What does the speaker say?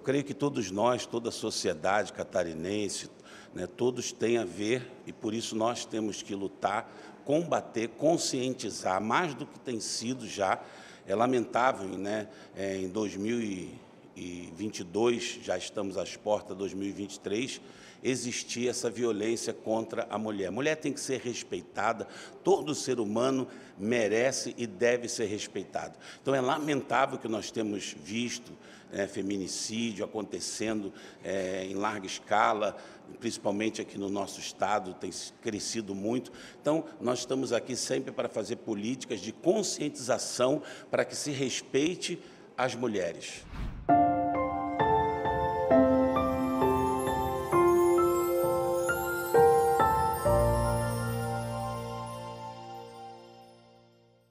creio que todos nós, toda a sociedade catarinense, né, todos têm a ver e por isso nós temos que lutar, combater, conscientizar, mais do que tem sido já. É lamentável, né, é, em 2022, já estamos às portas de 2023, existir essa violência contra a mulher. A mulher tem que ser respeitada, todo ser humano merece e deve ser respeitado. Então é lamentável que nós temos visto é, feminicídio acontecendo é, em larga escala, principalmente aqui no nosso estado, tem crescido muito. Então, nós estamos aqui sempre para fazer políticas de conscientização para que se respeite as mulheres.